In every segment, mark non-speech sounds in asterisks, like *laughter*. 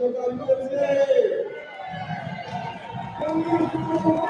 jogadores! Vamos, vamos, vamos!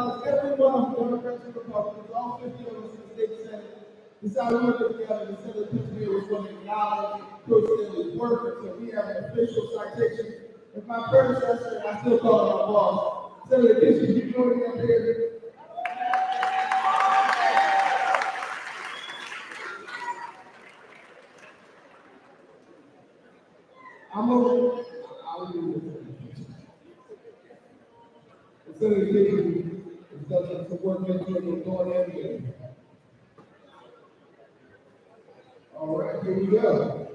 out every one of the Democrats and Republicans, all 50 of us in the state Senate, decided we were together and said that Pennsylvania was going to acknowledge Coach Staley's work we have an official citation. If my predecessor, I still call him my boss, Senator Kitchen, you joining up here? I'm over. I'll do it. Senator Kitchen because the work that you're going into. All right, here we go.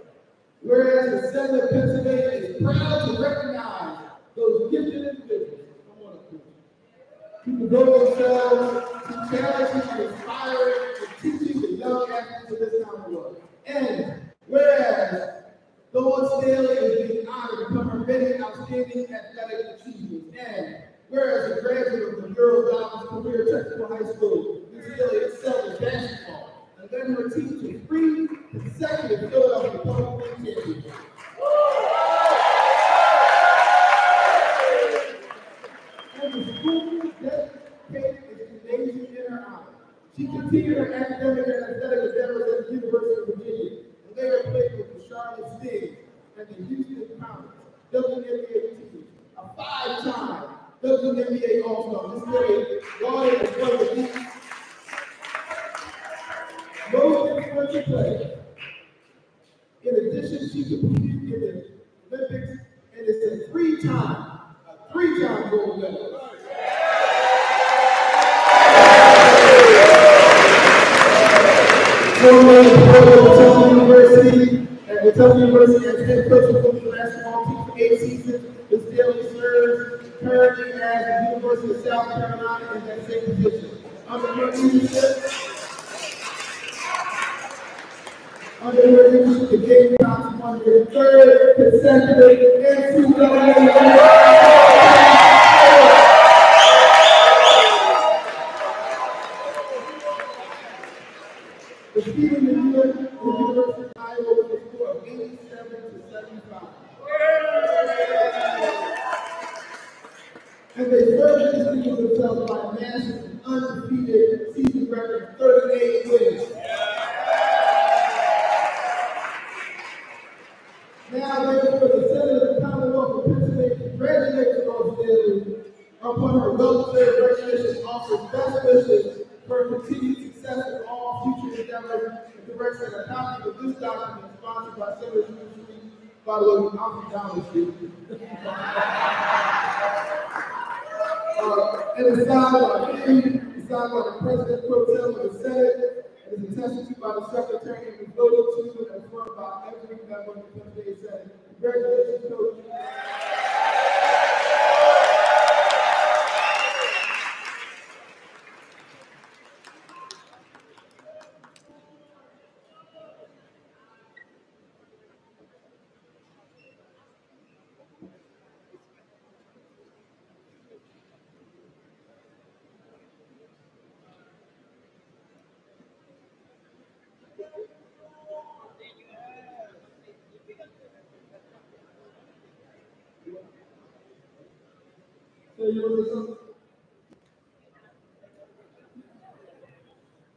Whereas the Senate of Pennsylvania is proud to recognize those gifted individuals, come on up who devote themselves to challenging and inspiring and teaching the young athletes of this commonwealth. And whereas Dawn Staley is being honored to her many outstanding athletic achievements, and Whereas a graduate of the Murrell Dobbins Career Technical High School, Ms. really excelled in basketball and then we're teaching three consecutive Philadelphia The seed the year in University of Iowa was a score of 87 to 75. And they further distinguished themselves by a massive, undefeated season record y'all be down with uh, and it's signed by me, it's signed by the President Pro Tem of the Senate, and it's attested to by the Secretary.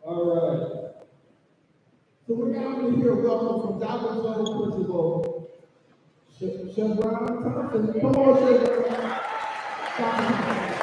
All right. So we're going to hear a welcome from Douglasville Principal Chevron Thompson. Come on, Chevron.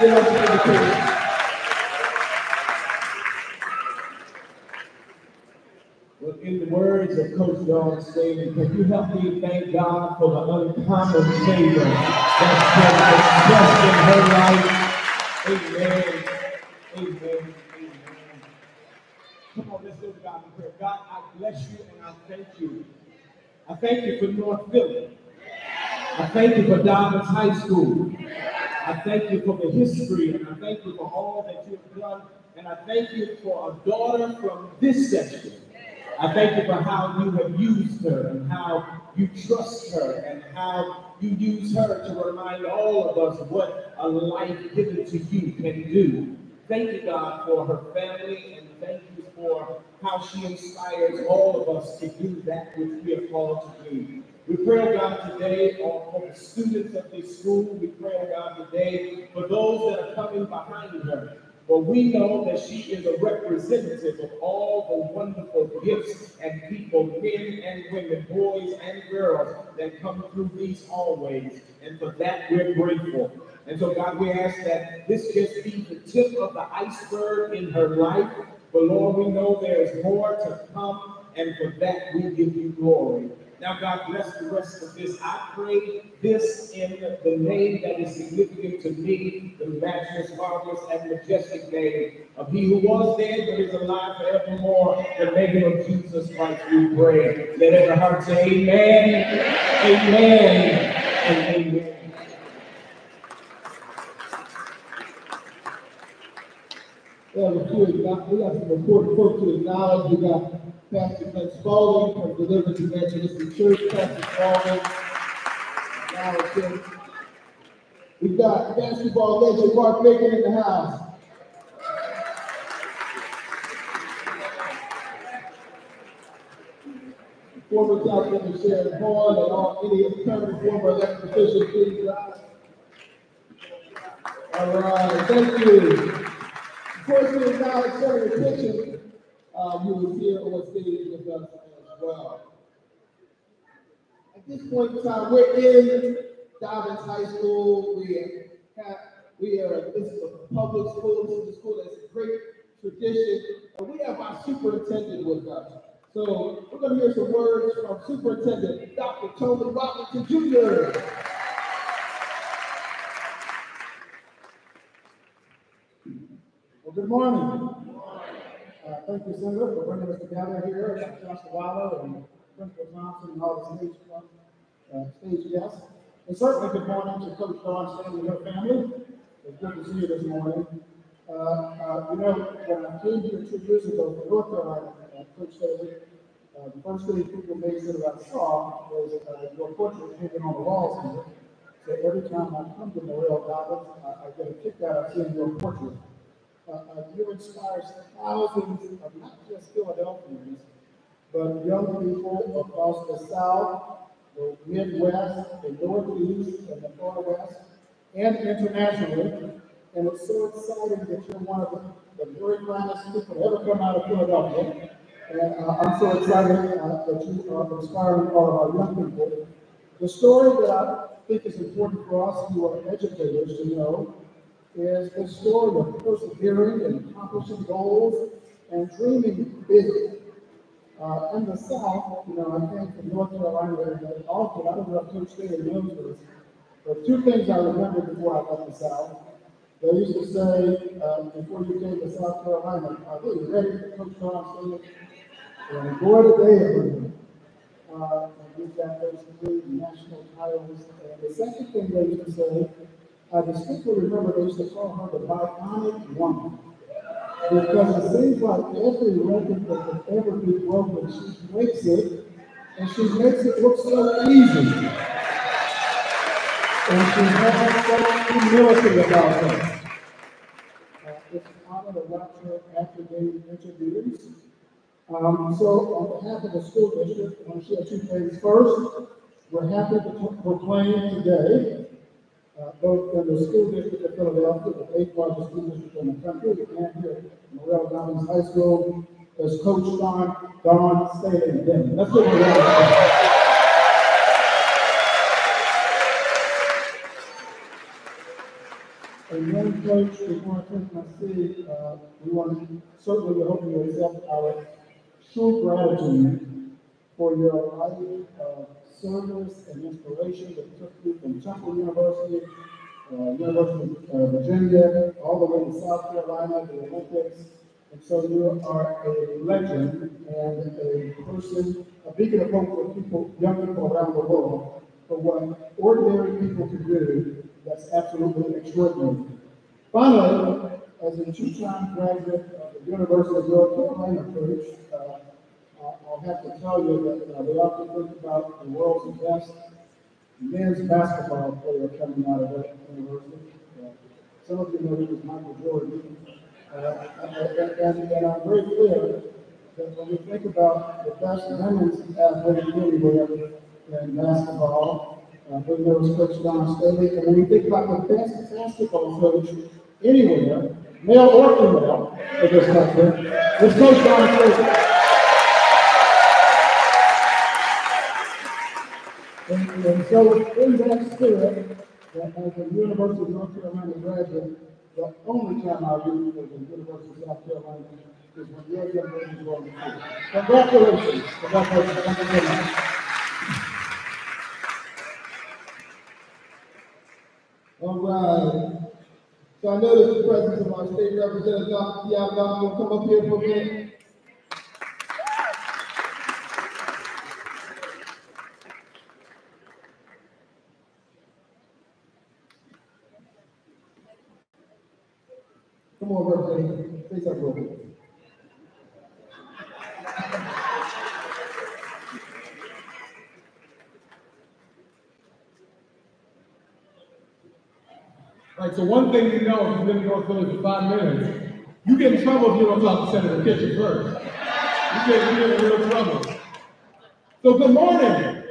Chef Brown. Well, in the words of Coach Dawn Staley, can you help me thank God for the uncommon favor that's been expressed in her life? Amen. Amen. Amen. Come on, let's go to God in prayer. God, I bless you and I thank you. I thank you for North Philly. I thank you for Dobbins High School. I thank you for the history and I thank you for all that you have done. And I thank you for a daughter from this section. I thank you for how you have used her and how you trust her and how you use her to remind all of us what a life given to you can do. Thank you, God, for her family and thank you for how she inspires all of us to do that which we are called to do. We pray, oh God, today uh, for the students of this school. We pray, oh God, today for those that are coming behind her. But we know that she is a representative of all the wonderful gifts and people, men and women, boys and girls that come through these hallways. And for that, we're grateful. And so, God, we ask that this just be the tip of the iceberg in her life. But Lord, we know there is more to come, and for that we give you glory. Now, God bless the rest of this. I pray this in the name that is significant to me, the matchless, marvelous, and majestic name of He who was dead but is alive forevermore. The name of Jesus Christ, we pray. Let every heart say, Amen, Amen, and Amen. Well, we got some important folks to acknowledge. We got Pastor Glenn Spalding from Deliverance Evangelistic Church, Pastor Spalding. Now, We've got basketball legend Mark Bacon in the house. Former Councilman Sharon Vaughn and all any current former elected officials, please rise. All right, thank you. Of course, we acknowledge Senator Kitchen um, who was here on stage with us as well. At this point in time, we're in Dobbins High School. We have, we are, this is a public school, this is a school that's a great tradition, and we have our superintendent with us. So we're going to hear some words from Superintendent Dr. Tony Robinson Jr. Well, good morning. Uh, thank you, Senator, for bringing us together here, Joshua Wallow and Principal Thompson and all the stage, uh, stage guests. And certainly good morning to Coach Dawn Staley and her family. It's good to see you this morning. Uh, uh, you know, when I came here two years ago from North Carolina, uh, Coach Staley, uh, the first thing people sure that I saw was uh, your portrait hanging on the walls here. So every time I come to Murrell Dobbins, I, I get a kick out of seeing your portrait uh, uh, you inspire thousands of not just Philadelphians, but young people across the South, the Midwest, the Northeast, and the Far West, and internationally. And it's so exciting that you're one of the the very finest people ever come out of Philadelphia. And uh, I'm so excited uh, that you are inspiring all of our young people. The story that I think is important for us who are educators to know is the story of persevering and accomplishing goals and dreaming big. Uh, in the South, you know, I came from North Carolina and often, I don't know if Coach Staley knows this, but two things I remember before I left the South. They used to say, um, before you came to South Carolina, are you ready for Coach Staley? And boy, did they ever uh, we got those three national titles. And the second thing they used to say, I distinctly remember they used to call her the bionic woman. Because it seems like every record that could ever be broken, she breaks it, and she makes it look so easy. And she has so humility about her. Uh, it's an honor to watch her after they interviews. Um, so on behalf of the school district, I want to share two things. First, we're happy to proclaim today, uh, both in the school district of Philadelphia, the eighth largest school district in the country, and here at Murrell Dobbins High School, as Coach Dawn, Dawn Staley Denny. Let's give him a round And then, Coach, before I turn my seat, uh, we want to certainly we hope you accept our true gratitude for your life of service and inspiration that took you from Temple University, uh, University of Virginia, all the way to South Carolina, the Olympics. And so you are a legend and a person, a beacon of hope for people, young people around the world, for what ordinary people can do that's absolutely extraordinary. Finally, as a two-time graduate of the University of North Carolina, uh, I'll have to tell you that uh, they often think about the world's best men's basketball player coming out of that university. Uh, some of you know he was Michael Jordan. Uh, and, and, and, I'm very clear that when we think about the best women's athlete anywhere in basketball, uh, we know it's Coach Dawn Staley. And when we think about the best basketball coach anywhere, male or female, in this country, it's Coach Dawn Staley. And, and so in that spirit, that as a University of North Carolina graduate, the only time I read was the University of South Carolina is when your generation is going to school. Congratulations. Congratulations. Much. All right. So I noticed the presence of our state representative, Dr. Diablo, come up here for a minute. Come on, quick. Right, so one thing you know if you've been in North Philly for five minutes, you get in trouble if you don't talk to Senator Kitchen first. You get, in real trouble. So good morning.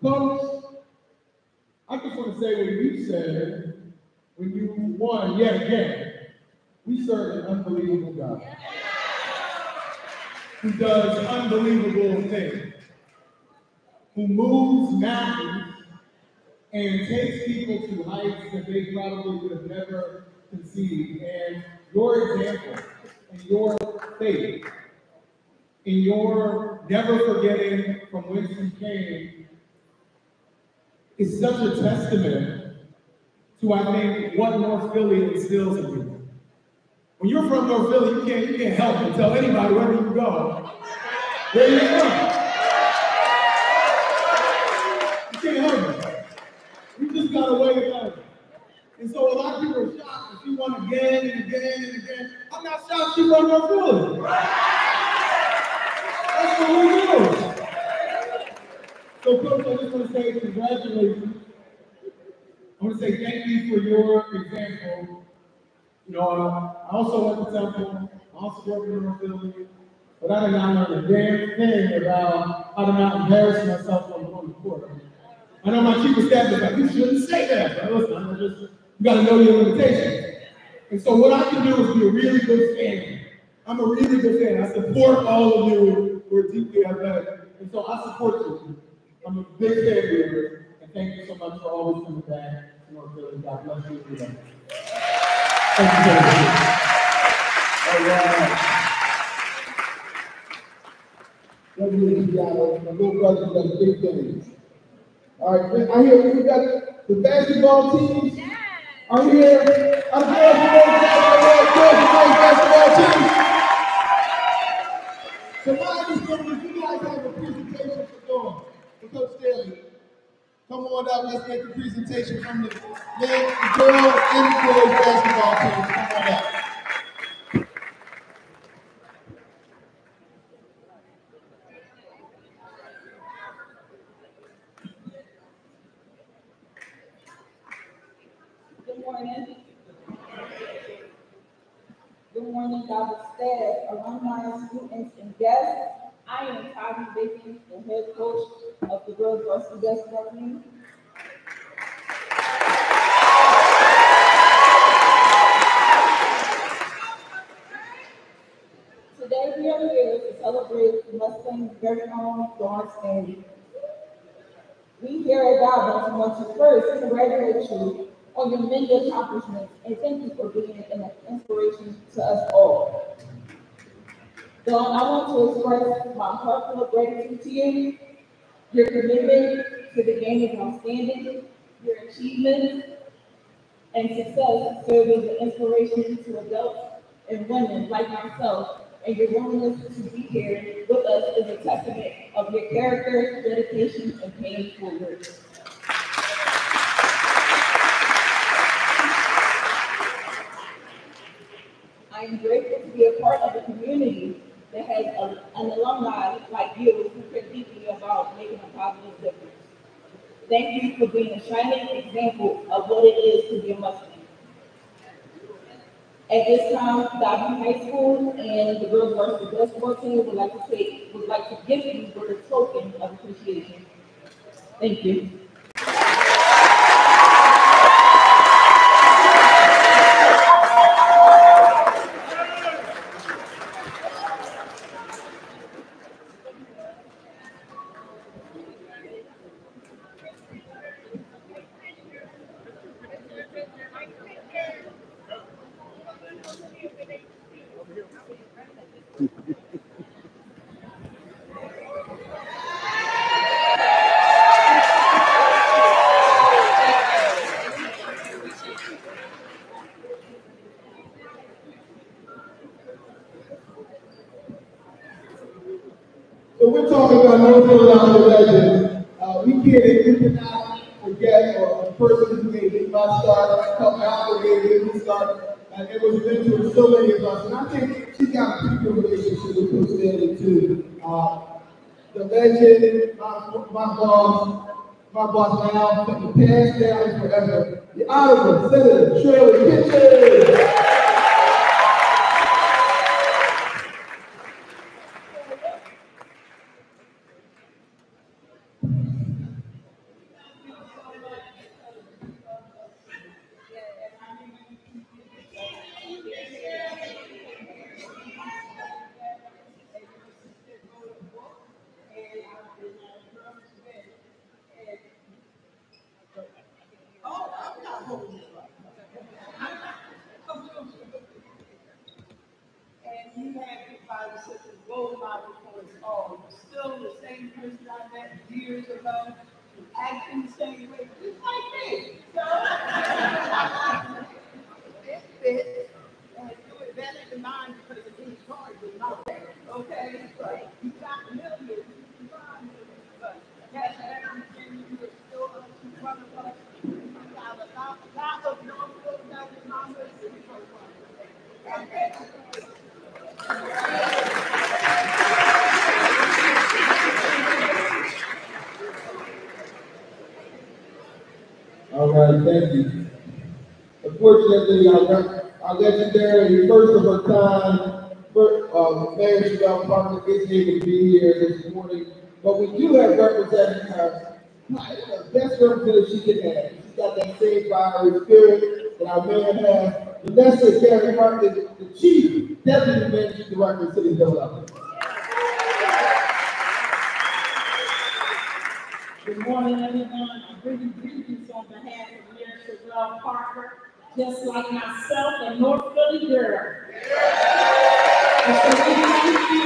Coach, I just want to say what you said when you won yet again. We serve an unbelievable God who does unbelievable things, who moves mountains and takes people to heights that they probably would have never conceived. And your example and your faith in your never forgetting from whence you came is such a testament to, I think, what North Philly instills in you. When you're from North Philly, you can't, you can't help but tell anybody wherever you go where you're from. You can't help it. You just got a way it. And so a lot of people are shocked that she won again and again and again. I'm not shocked she won North Philly. That's what we do. So, Coach, I just want to say congratulations I want to say thank you for your example. You know, uh, I also went to Temple, I also worked in North Philly, but I did not learn a damn thing about how to not embarrass myself on the court. I know my chief of staff is like, you shouldn't say that, but listen, I'm just, you got to know your limitations. And so what I can do is be a really good fan. I'm a really good fan. I support all of you who are deeply athletic. And so I support you. I'm a big fan of yours. Thank you so much for always coming back to North Philly. God bless you. Thank you very much. All right. Let me let you down, my little brother does big things. All right, I hear we got the basketball teams are here. Our girls and boys basketball, girls and boys basketball team. So my understanding is you guys have a presentation for Coach Staley. Come on up, let's make a presentation from the, men, the girls and the boys basketball teams. Come on up. Good morning. Good morning, Dr. Staff, alumni, students, and guests. I am Tati Bacon, the head coach of the varsity basketball team. Today we are here to celebrate the Mustang's very own Dawn Staley. We here at Dobbins want to first congratulate you on your many accomplishments and thank you for being an inspiration to us all. Dawn, I want to express my heartfelt gratitude to you. Your commitment to the game is outstanding. Your achievements and success serve as an inspiration to adults and women like myself. And your willingness to be here with us is a testament of your character, dedication, and paying forward. I am grateful to be a part of a community that has a- an alumni like you who care deeply about making a positive difference. Thank you for being a shining example of what it is to be a Mustang. At this time, Dobby High School and the girls varsity basketball team would like to would like to give you a token of appreciation. Thank you. So we're talking about North Philadelphia legend. Uh, we can't, we cannot forget or a person who gave me my start, helped out gave me the start, and it was mentor to so many of us. And I think she got a pretty good relationship with Coach Staley too. Uh, the legend, my, my boss, now, put the past down forever. The Honorable Senator Shirley Kitchen. And you have everybody such a role model for us all. You're still the same person I met years ago, you acting the same way, just like me. So, it fits, and do it better than mine because of these cards are not there, okay? But you got millions, you can buy millions, but that's everything you are still in front of us. You got a lot, lot of North Philadelphia mamas in front of us. Okay? All right, thank you. Unfortunately, our, our legendary first of her kind, first, uh, Mayor Cherelle Parker isn't able to be here this morning, but we do have representing her, uh, the uh, best representative she can have. She's got that same fiery spirit that our mayor has, Vanessa Gary Martin, the Chief Deputy Managing Director of City of Philadelphia. Good morning, everyone. I'm bringing greetings on behalf of Mayor Cherelle Parker, just like myself, a North Philly girl. And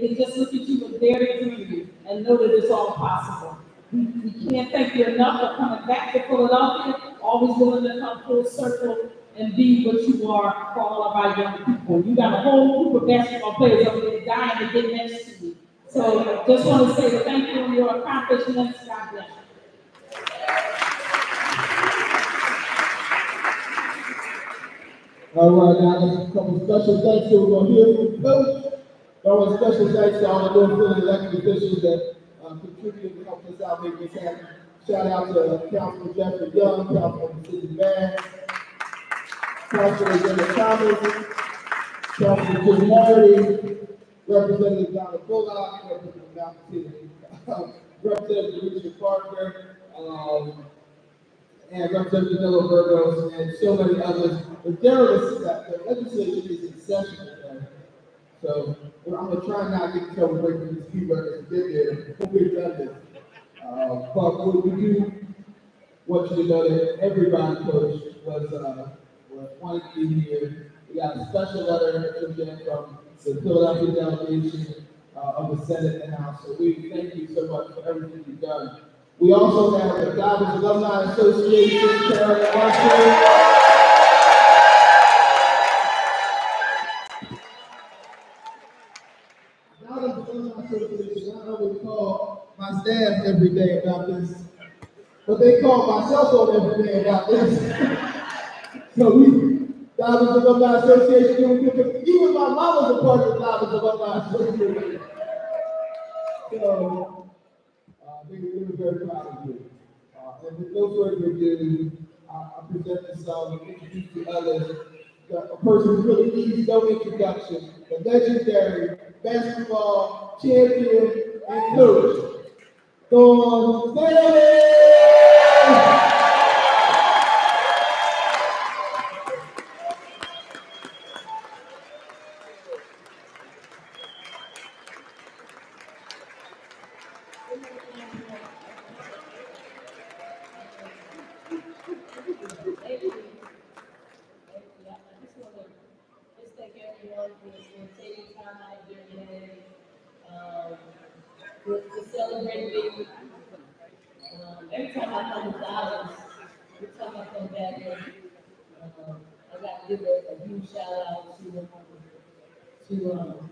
They can just look at you with their dream and know that it's all possible. We, can't thank you enough for coming back to Philadelphia, always willing to come full circle and be what you are for all of our young people. You got a whole group of basketball players over there dying to get next to you. So just want to say thank you for your accomplishments. God bless you. All right, now there's a couple special thanks that we're gonna hear from Coach. All right, special thanks to all the North Philly elected officials that uh, contributed to help us out, make this happen. Shout out to Councilman Jeffrey Young, Councilman Cindy Bass, Councilman Jimmy Thomas, Councilman Jim Hardy, Representative Donna Bullock, Representative Malcolm Representative Richard Parker, um, and Representative Danilo Burgos, and so many others. The general, the legislature is in session. So, well, I'm gonna try not to get in trouble breaking these key records a bit there, hope we've done this. But what we do want you to know that everybody, coach, was, uh, was wanting to be here. We got a special letter from the Philadelphia delegation, uh, of the Senate and House. So we thank you so much for everything you've done. We also have the Dobbins Alumni Association, Carol Marshall. Dobbins Alumni Association, I always every day about this, but they call my cell phone every day about this. *laughs* So we, Dobbins Alumni Association, even my mama's a part of the Dobbins Alumni Association. So, uh, we, we were very proud of you. Uh, and with no further ado, I, I present this song and introduce the others. A person who really needs no introduction, the legendary basketball champion and coach, Dawn Staley! Thank you. Thank you. I I just want to, just thank everyone for, for taking time out of their day, um, to, to celebrate me. Um, every time I come to Dallas, every time I come back, um, I got to give a, a huge shout out to, um, to, um,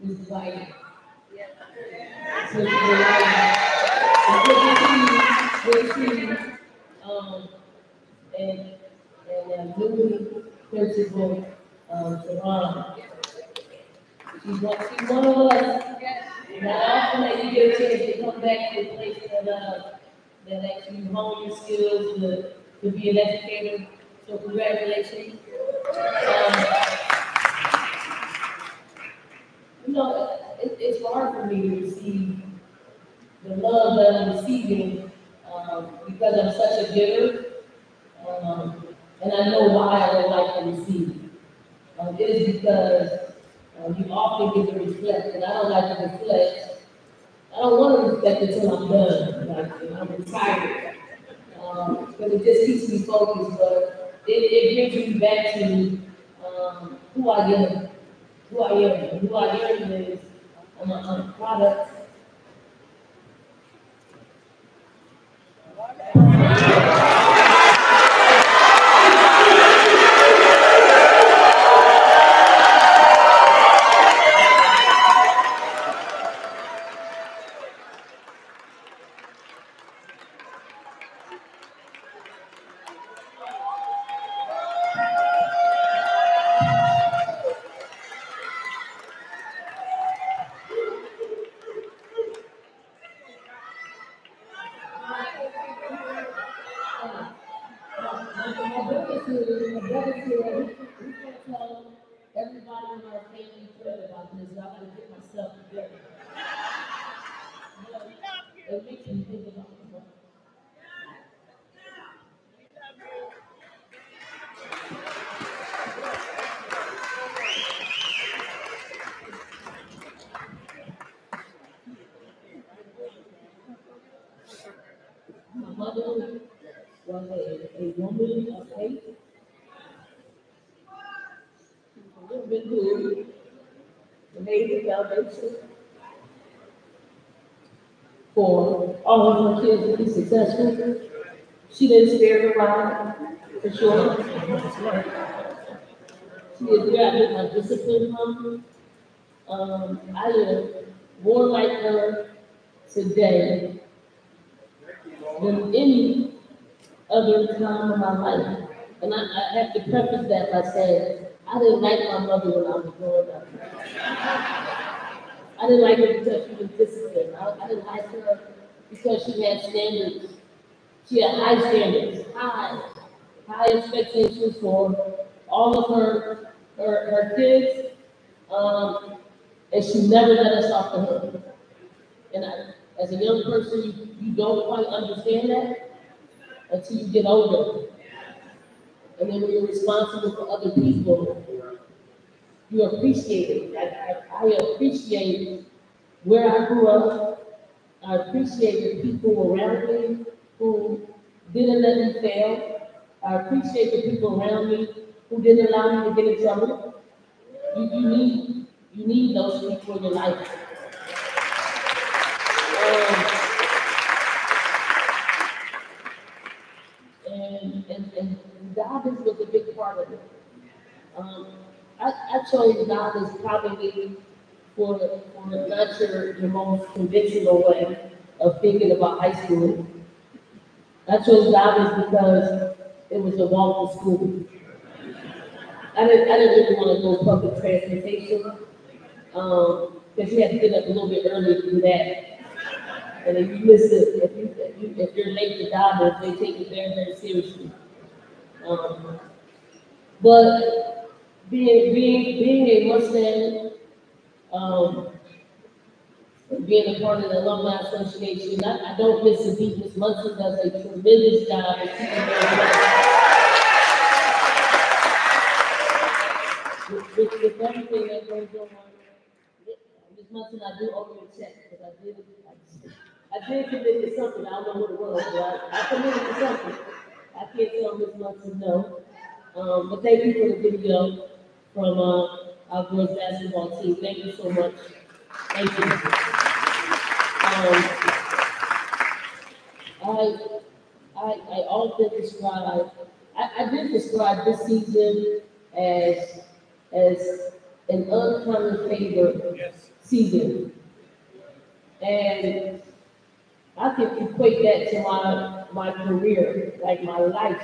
Ms. White. To. White. To good to see you, good to see you. Um, and, and uh, newly principal, um, Savannah. She's one, she's one of us. Not often that you get a chance to come back to a place that, uh, that actually hone your skills to, to be an educator. So congratulations. Um, You know, it, it's hard for me to receive the love that I'm receiving, um, because I'm such a giver. Um, and I know why I don't like to receive. Um, it is because, uh, you often get to reflect, and I don't like to reflect. I don't want to reflect until I'm done, like, I'm retired. Um, because it just keeps me focused, but it, it brings me back to, um, who I am, who I am, who I am is, I'm a, I'm a product. My foundation for all of her kids to be successful. She didn't spare the rod, for sure. She is get my discipline from. Um, I am more like her today than any other time of my life. And I, I have to preface that by saying, I didn't like my mother when I was growing up. I didn't like her because she was disciplined. I, I didn't like her because she had standards. She had high standards, high, high expectations for all of her, her, her kids. Um, and she never let us off the hook. And I, as a young person, you, you don't quite understand that until you get older. And then when you're responsible for other people, you appreciate it. I, I, I appreciate where I grew up. I appreciate the people around me who didn't let me fail. I appreciate the people around me who didn't allow me to get in trouble. You, you need, you need those people in your life. Um, and, and, and God is it. Um, I, I chose God as probably for, for not your, your most conventional way of thinking about high school. I chose Dobbins because it was a walk to school. I didn't, I didn't really want to go public transportation, um, because you had to get up a little bit early to do that. And if you miss it, if you, if you, you're late to Dobbins, they take it very, very seriously. Um, but being, being, being a Mustang, um, being a part of the alumni association, I, I don't miss a beat. Ms. Munson does a tremendous job. With, with, with everything that goes on, Ms. Munson, I do owe you a check, because I did, I, I did commit to something, I don't know what it was, but I, I committed to something. I can't tell Ms. Munson no. Um, but thank you for the video from, uh, our girls basketball team, thank you so much. Thank you. Um, I, I, I often describe, I, I did describe this season as, as an uncommon favor season. And I can equate that to my, my career, like my life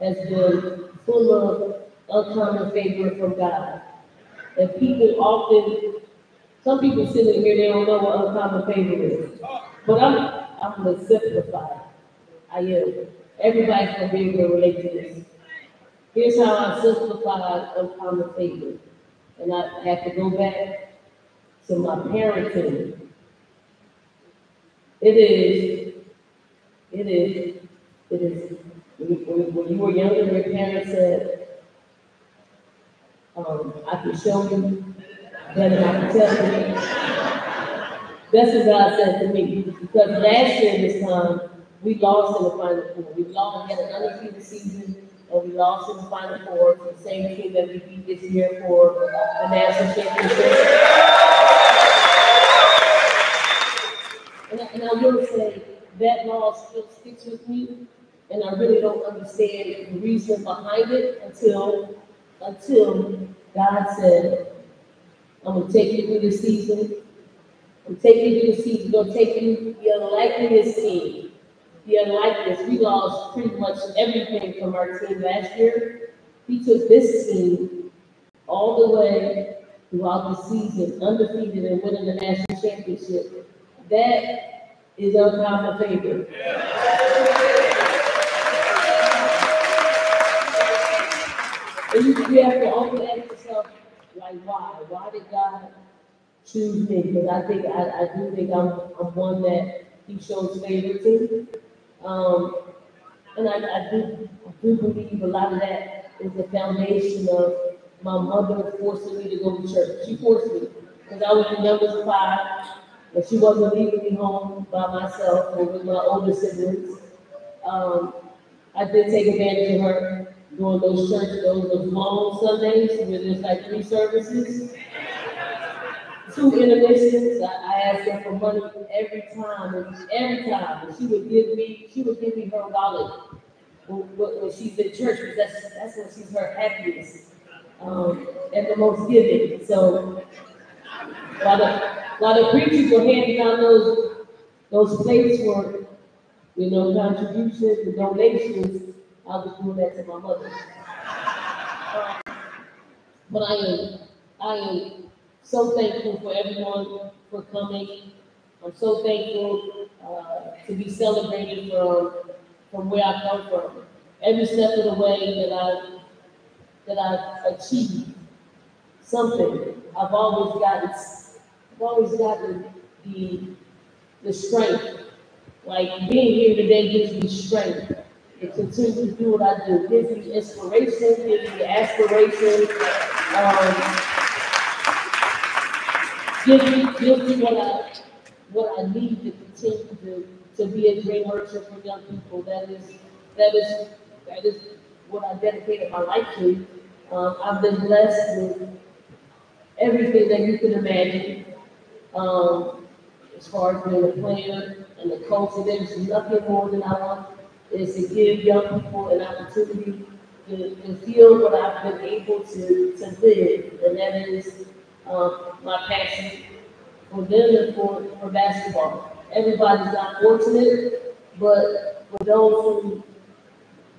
has been full of uncommon favor from God. And people often, some people sitting here, they don't know what uncommon favor is. But I'm, I'm gonna simplify. I am. Everybody's gonna be able to relate to this. Here's how I simplify uncommon favor. And I have to go back to my parenting. It is, it is, it is, when, when- when you were younger, your parents said, um, I can show you better than I can tell you. That's what God said to me, because last year this time, we lost in the final four. We lost, we had an undefeated season, and we lost in the final four, to the same team that we beat this year for the national championship. And I, and I will say, that loss still sticks with me, and I really don't understand the reason behind it until, until God said, I'm gonna take you through the season. I'm taking you through the season, I'm gonna take you, the unlikeliness team. The unlikeliness, we lost pretty much everything from our team last year. He took this team all the way throughout the season, undefeated and winning the national championship. That is uncommon favor. And you, have to always ask yourself, like, why? Why did God choose me? Because I think, I, I do think I'm, I'm one that he shows favor to. Um, and I, I do, I do believe a lot of that is the foundation of my mother forcing me to go to church. She forced me, because I was the youngest of five, and she wasn't leaving me home by myself or with my older siblings. Um, I did take advantage of her during those church, those, those long Sundays where there's like three services. two intermissions, I, I asked her for money every time, and every time, and she would give me, she would give me her wallet. When, she's in church, because that's, that's when she's her happiest, um, and the most giving, so while the, while the preachers were handing out those, those plates for, you know, contributions and donations, I was doing that to my mother. But I am, I am so thankful for everyone for coming. I'm so thankful, uh, to be celebrated from, from where I come from. Every step of the way that I, that I've achieved something, I've always gotten, I've always gotten the, the strength. Like being here today gives me strength continue to do what I do, gives me inspiration, gives me aspiration, um, gives me, gives me what I, what I need to continue to, to be a great nurturer for young people. That is, that is, that is what I dedicated my life to. Um, I've been blessed with everything that you can imagine. Um, as far as being a player and the and there's nothing more than I want is to give young people an opportunity to, to feel what I've been able to, to live, and that is um, my passion for them and for, for basketball. Everybody's not fortunate, but for those who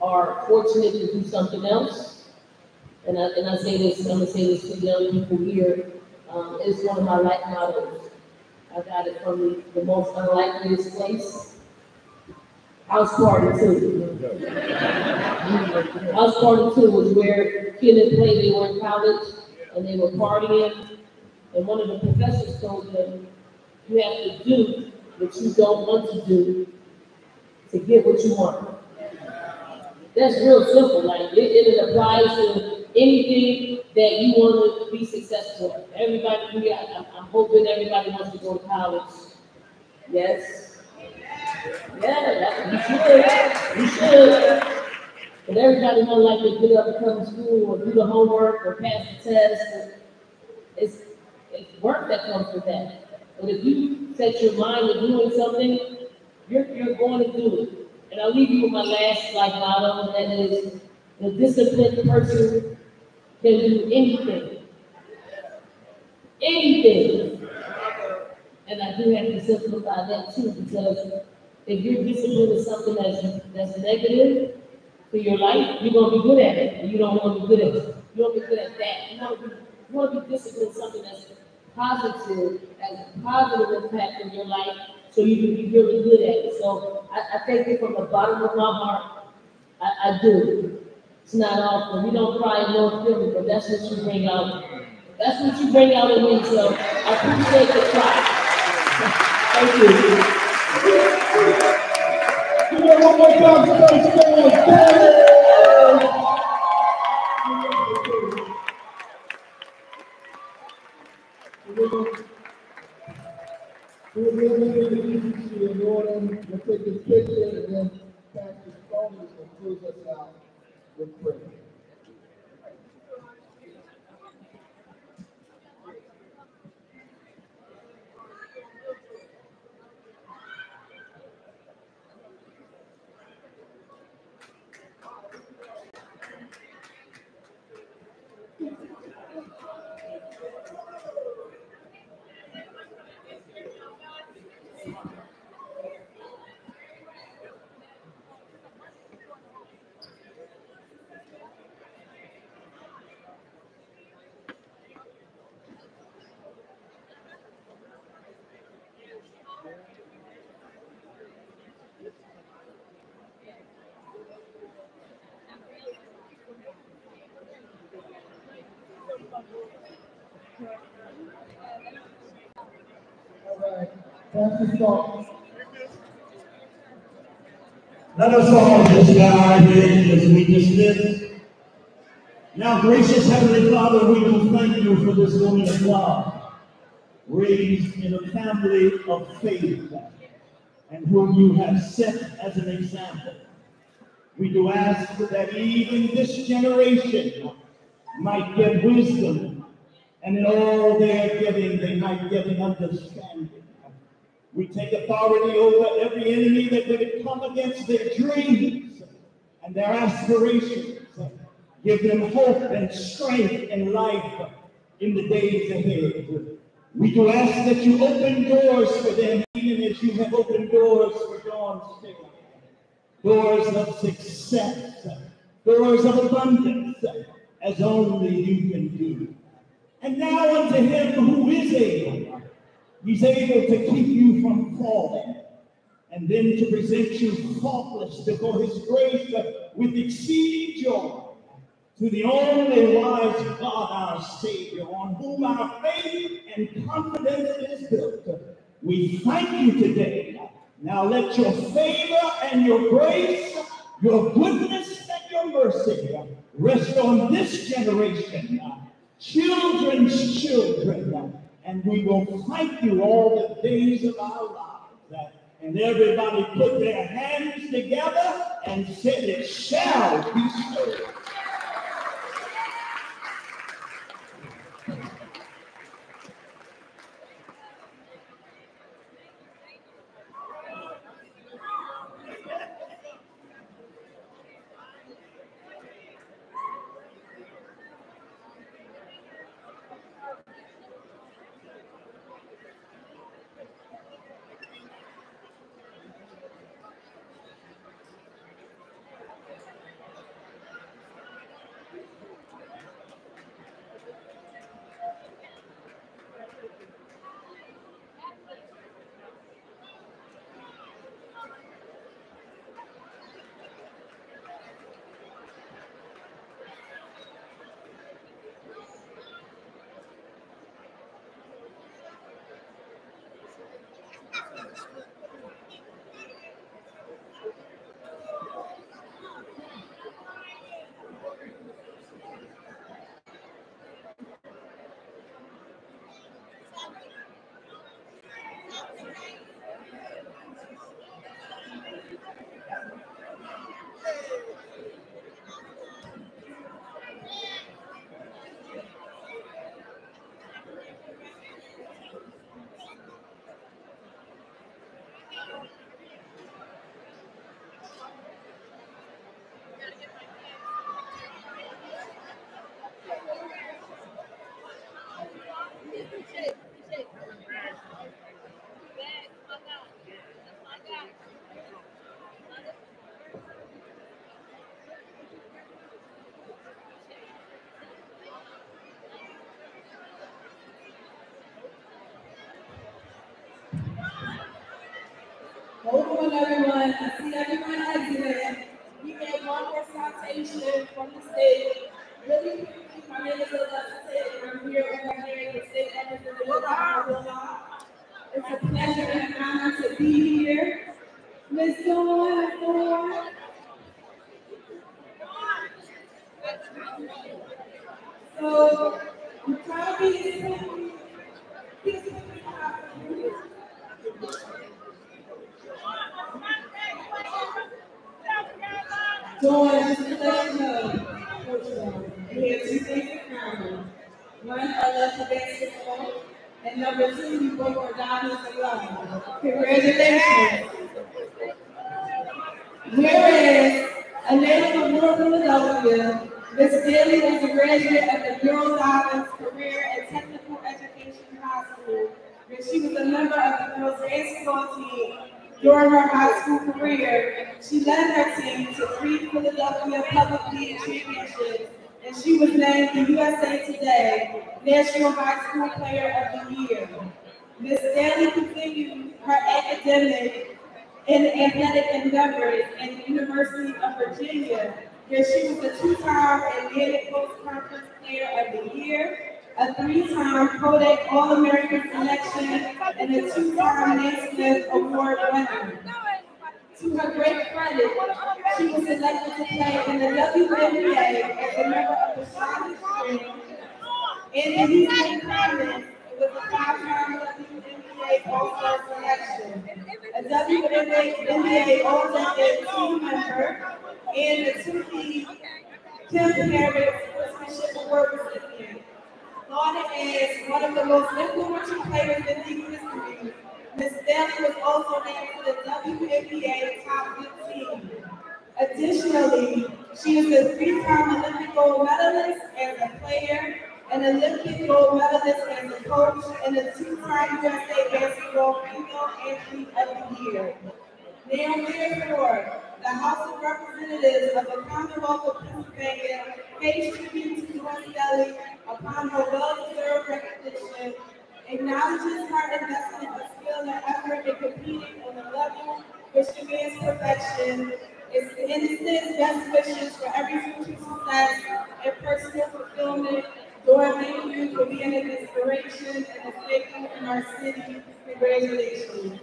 are fortunate to do something else, and I, and I say this, I'm gonna say this to young people here, um, it's one of my life models. I got it from the, the most unlikeliest place. House party two. House party two was where kid and play, they were in college and they were partying. And one of the professors told them, you have to do what you don't want to do to get what you want. That's real simple, like it, it applies to anything that you want to be successful. Everybody, I- I'm, I'm hoping everybody wants to go to college. Yes. Yeah, you should, you should. But everybody don't like to get up and come to school or do the homework or pass the test. It's, it's work that comes with that. But if you set your mind to doing something, you're, you're going to do it. And I'll leave you with my last life motto, and that is, the disciplined person can do anything. Anything. And I do have to simplify that too, because if you're disciplined in something that's, that's negative to your life, you're gonna be good at it, you don't wanna be good at it. You don't be good at that. You wanna be, you wanna be disciplined in something that's positive, has a positive impact in your life, so you can be really good at it. So I, I thank you from the bottom of my heart. I, I do. It's not often. We don't cry in North Philly, but that's what you bring out. That's what you bring out in me, so I appreciate the cry. *laughs* Thank you. It one take this picture and then Pastor Stone will close us out with prayer. Let us all just bow our heads as we dismiss. Now, gracious Heavenly Father, we do thank you for this woman of God, raised in a family of faith, and whom you have set as an example. We do ask that even this generation might get wisdom and in all their getting, they might get an understanding. We take authority over every enemy that would come against their dreams and their aspirations. Give them hope and strength and life in the days ahead. We do ask that you open doors for them, even as you have opened doors for Dawn Staley. Doors of success, doors of abundance, as only you can do. And now unto him who is able, he's able to keep you from falling, and then to present you faultless before his grace with exceeding joy to the only wise God, our Savior, on whom our faith and confidence is built. We thank you today. Now let your favor and your grace, your goodness and your mercy rest on this generation, children's children, and we will fight you all the days of our lives. And everybody put their hands together and said, It shall be so. On, everyone. I see everyone exiting. We get one more citation from the state. Really quickly, my name is Alexis. I'm here representing the state representative of Iowa. It's a pleasure and an honor to be here. Ms. Dawn. Dawn. So, I'm trying to be as quickly, as quickly as possible. Dawn, just to let you know, we have two things in common. One, I love to basketball, and number two, you both are diamonds in love. Congratulations. Whereas, a native of North Philadelphia, Ms. Staley was a graduate of the Murrell Dobbins Career and Technical Education High School, where she was a member of the girls basketball team during her high school career, she led her team to three Philadelphia Public League championships, and she was named the USA Today National High School Player of the Year. Ms. Staley continued her academic and athletic endeavors at the University of Virginia, where she was a two-time Atlantic Coast Conference Player of the Year, a three-time Kodak All-American selection, and a two-time Naismith Award winner. To her great credit, she was selected to play in the WNBA as a member of the Charlotte Sting and the Houston Comets with a five-time WNBA All-Star selection, a WNBA All-Decade team member, and a two-key Kim Perrot Sportsmanship Award recipient. lauded as one of the most influential players in league history, Ms. Staley was also named to the WNBA Top 15. Additionally, she is a three-time Olympic gold medalist as a player, an Olympic gold medalist as a coach, and a two-time USA Basketball Female Athlete of the Year. Now therefore, the House of Representatives of the Commonwealth of Pennsylvania pays tribute to Dawn Staley upon her well-deserved recognition, acknowledges her investment of skill and effort in competing on a level which demands perfection, is extends best wishes for every future success and personal fulfillment. Dawn, thank you for being an inspiration and a staple in our city. Congratulations.